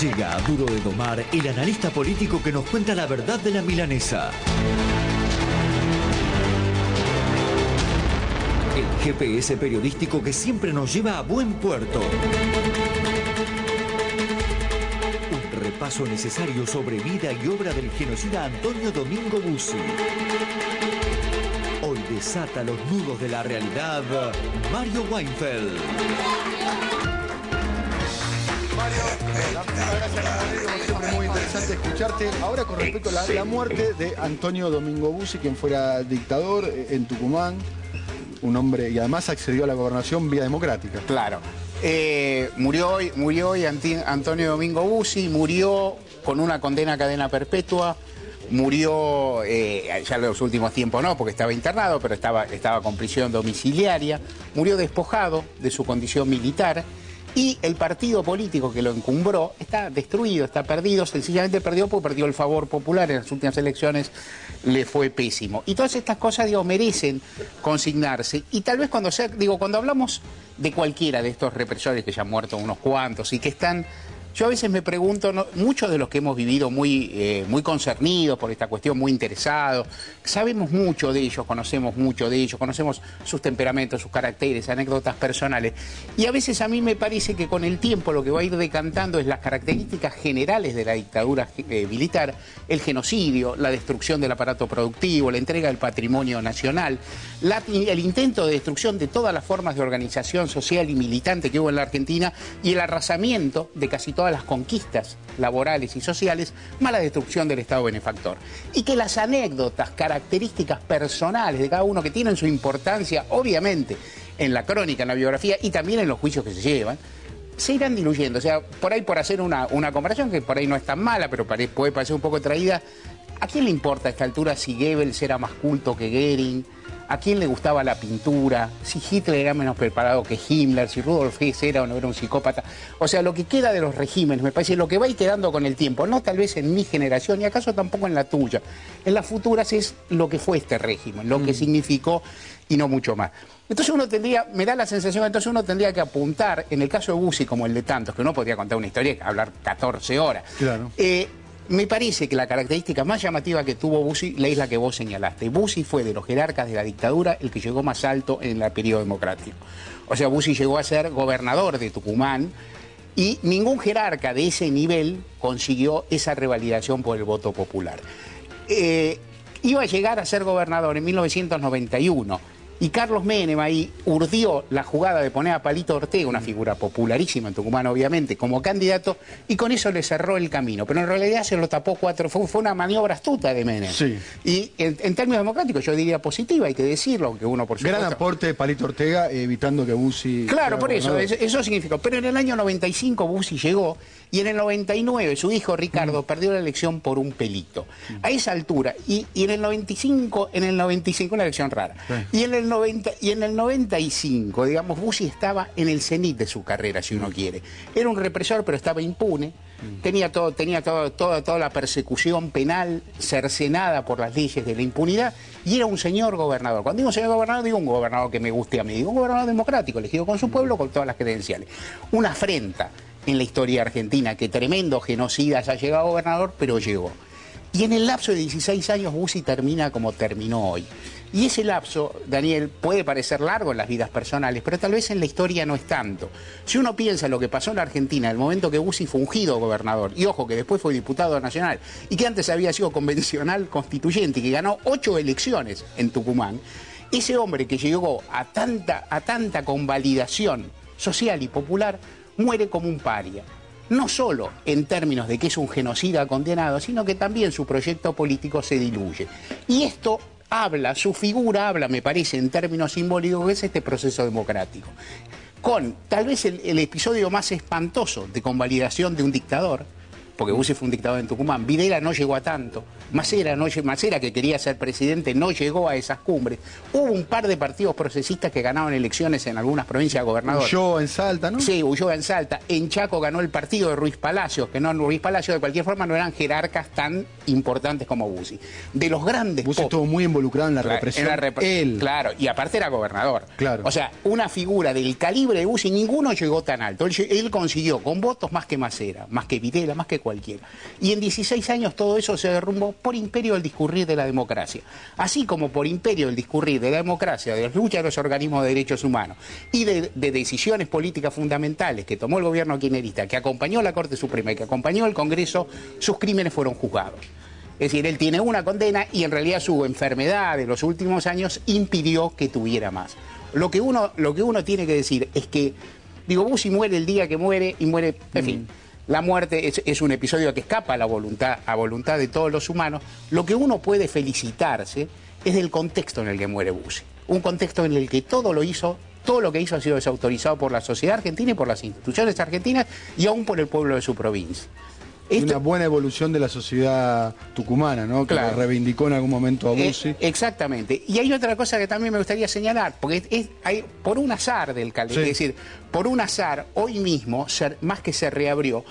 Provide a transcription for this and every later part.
Llega a Duro de Domar el analista político que nos cuenta la verdad de la milanesa. El GPS periodístico que siempre nos lleva a buen puerto. Un repaso necesario sobre vida y obra del genocida Antonio Domingo Bussi. Hoy desata los nudos de la realidad Mario Weinfeld. Mario, gracias, siempre muy interesante escucharte. Ahora con respecto a la, muerte de Antonio Domingo Bussi, quien fuera dictador eh, en Tucumán, un hombre y además accedió a la gobernación vía democrática. Claro. Eh, murió hoy, murió hoy Antonio Domingo Bussi, murió con una condena a cadena perpetua, murió, eh, ya en los últimos tiempos no, porque estaba internado, pero estaba, estaba con prisión domiciliaria, murió despojado de su condición militar y el partido político que lo encumbró está destruido, está perdido, sencillamente perdió porque perdió el favor popular en las últimas elecciones, le fue pésimo. Y todas estas cosas, digo, merecen consignarse. Y tal vez cuando sea, digo, cuando hablamos de cualquiera de estos represores que ya han muerto unos cuantos y que están yo a veces me pregunto, muchos de los que hemos vivido muy, eh, muy concernidos por esta cuestión, muy interesados, sabemos mucho de ellos, conocemos mucho de ellos, conocemos sus temperamentos, sus caracteres, anécdotas personales. Y a veces a mí me parece que con el tiempo lo que va a ir decantando es las características generales de la dictadura eh, militar, el genocidio, la destrucción del aparato productivo, la entrega del patrimonio nacional, el intento de destrucción de todas las formas de organización social y militante que hubo en la Argentina y el arrasamiento de casi todas las conquistas laborales y sociales, más la destrucción del Estado benefactor. Y que las anécdotas, características personales de cada uno que tienen su importancia, obviamente, en la crónica, en la biografía y también en los juicios que se llevan, se irán diluyendo. O sea, por ahí por hacer una, una comparación que por ahí no es tan mala, pero puede parecer un poco traída, ¿a quién le importa a esta altura si Goebbels era más culto que Goering? ¿A quién le gustaba la pintura? Si Hitler era menos preparado que Himmler, si Rudolf Hess era o no era un psicópata. O sea, lo que queda de los regímenes, me parece, lo que va a ir quedando con el tiempo, no tal vez en mi generación y acaso tampoco en la tuya. En las futuras es lo que fue este régimen, lo que significó y no mucho más. Entonces uno tendría, me da la sensación, entonces uno tendría que apuntar, en el caso de Bussi como el de tantos, que uno podría contar una historia, hablar 14 horas. Claro. Eh, me parece que la característica más llamativa que tuvo Bussi la es la que vos señalaste. Bussi fue de los jerarcas de la dictadura el que llegó más alto en el periodo democrático. O sea, Bussi llegó a ser gobernador de Tucumán y ningún jerarca de ese nivel consiguió esa revalidación por el voto popular. Eh, iba a llegar a ser gobernador en 1991 y Carlos Menem ahí urdió la jugada de poner a Palito Ortega, una figura popularísima en Tucumán obviamente, como candidato y con eso le cerró el camino. Pero en realidad se lo tapó cuatro, fue, fue una maniobra astuta de Menem. Sí. Y en, en términos democráticos yo diría positiva, hay que decirlo, aunque uno por supuesto... Gran aporte de Palito Ortega, eh, evitando que Bussi. Claro, por eso, eso, eso significó. Pero en el año 95 Bussi llegó y en el 99 su hijo Ricardo perdió la elección por un pelito. A esa altura, y, y en el 95, en el 95, una elección rara. Y en el 90, y en el 95, digamos, Bussi estaba en el cenit de su carrera, si uno quiere. Era un represor, pero estaba impune. Tenía, todo, tenía todo, toda, toda la persecución penal cercenada por las leyes de la impunidad y era un señor gobernador. Cuando digo señor gobernador, digo un gobernador que me guste a mí, digo un gobernador democrático, elegido con su pueblo, con todas las credenciales. Una afrenta en la historia argentina, que tremendo genocida haya llegado gobernador, pero llegó. Y en el lapso de 16 años Bussi termina como terminó hoy. Y ese lapso, Daniel, puede parecer largo en las vidas personales, pero tal vez en la historia no es tanto. Si uno piensa lo que pasó en la Argentina, el momento que Bussi fue ungido gobernador, y ojo que después fue diputado nacional, y que antes había sido convencional constituyente, y que ganó ocho elecciones en Tucumán, ese hombre que llegó a tanta, a tanta convalidación social y popular, muere como un paria no solo en términos de que es un genocida condenado, sino que también su proyecto político se diluye. Y esto habla, su figura habla, me parece, en términos simbólicos, es este proceso democrático. Con tal vez el, el episodio más espantoso de convalidación de un dictador, porque Bussi fue un dictador en Tucumán. Videla no llegó a tanto. Macera, no, Macera, que quería ser presidente, no llegó a esas cumbres. Hubo un par de partidos procesistas que ganaron elecciones en algunas provincias gobernador. Huyó en Salta, ¿no? Sí, huyó en Salta. En Chaco ganó el partido de Ruiz Palacios, que no Ruiz Palacios de cualquier forma no eran jerarcas tan importantes como Bussi. De los grandes... Bussi estuvo muy involucrado en la represión. Él. Claro, y aparte era gobernador. Claro. O sea, una figura del calibre de Bussi, ninguno llegó tan alto. Él, él consiguió con votos más que Macera, más que Videla, más que cualquiera. Y en 16 años todo eso se derrumbó por imperio del discurrir de la democracia. Así como por imperio del discurrir de la democracia, de la lucha de los organismos de derechos humanos y de, decisiones políticas fundamentales que tomó el gobierno kirchnerista, que acompañó la Corte Suprema y que acompañó el Congreso, sus crímenes fueron juzgados. Es decir, él tiene una condena y en realidad su enfermedad de los últimos años impidió que tuviera más. Lo que uno, lo que uno tiene que decir es que, digo, Bussi muere el día que muere y muere, en fin. La muerte es, un episodio que escapa a la voluntad, a voluntad de todos los humanos. Lo que uno puede felicitarse es del contexto en el que muere Bussi. Un contexto en el que todo lo hizo todo lo que hizo ha sido desautorizado por la sociedad argentina y por las instituciones argentinas y aún por el pueblo de su provincia. Una buena evolución de la sociedad tucumana, ¿no? Que reivindicó en algún momento a eh, Bussi. exactamente. Y hay otra cosa que también me gustaría señalar, porque es, hay, por un azar del calendario, es decir, por un azar, hoy mismo, más que se reabrió,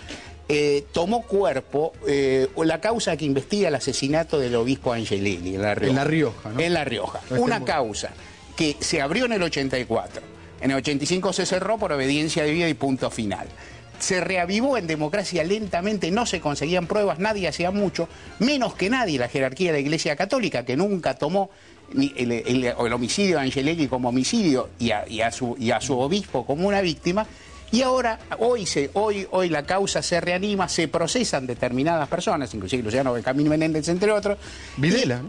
eh, tomó cuerpo eh, la causa que investiga el asesinato del obispo Angelini en La Rioja. En La Rioja, ¿no? En La Rioja. Una causa que se abrió en el 84. En el 85 se cerró por obediencia de vida y punto final se reavivó en democracia lentamente, no se conseguían pruebas, nadie hacía mucho, menos que nadie la jerarquía de la Iglesia Católica, que nunca tomó el, homicidio de Angelelli como homicidio y a, su, y a su obispo como una víctima, y ahora, hoy, se, hoy, hoy la causa se reanima, se procesan determinadas personas, inclusive Luciano Benjamín Menéndez, entre otros. Videla.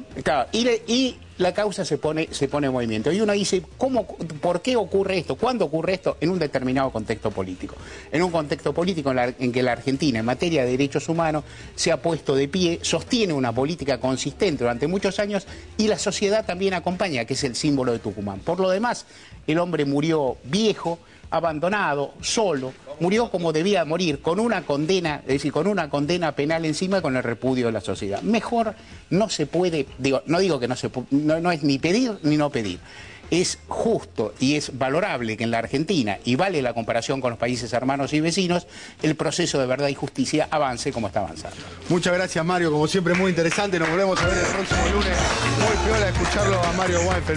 Y, y, la causa se pone, se pone en movimiento. Y uno dice, ¿cómo, ¿por qué ocurre esto? ¿Cuándo ocurre esto? En un determinado contexto político. En un contexto político en, en, que la Argentina, en materia de derechos humanos, se ha puesto de pie, sostiene una política consistente durante muchos años y la sociedad también acompaña, que es el símbolo de Tucumán. Por lo demás, el hombre murió viejo, abandonado, solo, murió como debía morir, con una condena, es decir, con una condena penal encima con el repudio de la sociedad. Mejor no se puede, digo, no digo que no se no, no es ni pedir ni no pedir. Es justo y es valorable que en la Argentina, y vale la comparación con los países hermanos y vecinos, el proceso de verdad y justicia avance como está avanzando. Muchas gracias, Mario. Como siempre, muy interesante. Nos volvemos a ver el próximo lunes. Muy peor escucharlo a Mario Weinfeld.